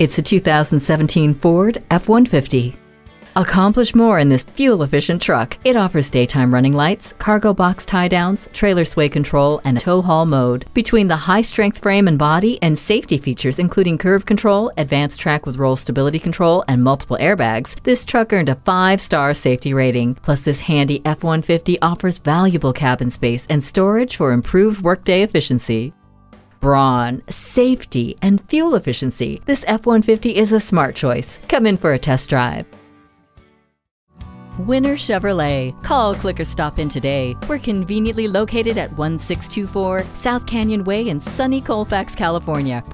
It's a 2017 Ford F-150. Accomplish more in this fuel-efficient truck. It offers daytime running lights, cargo box tie-downs, trailer sway control, and tow haul mode. Between the high-strength frame and body and safety features including curve control, AdvanceTrac with roll stability control, and multiple airbags, this truck earned a 5-star safety rating. Plus this handy F-150 offers valuable cabin space and storage for improved workday efficiency. Brawn, safety, and fuel efficiency. This F-150 is a smart choice. Come in for a test drive. Winner Chevrolet. Call, click, or stop in today. We're conveniently located at 1624 South Canyon Way in sunny Colfax, California.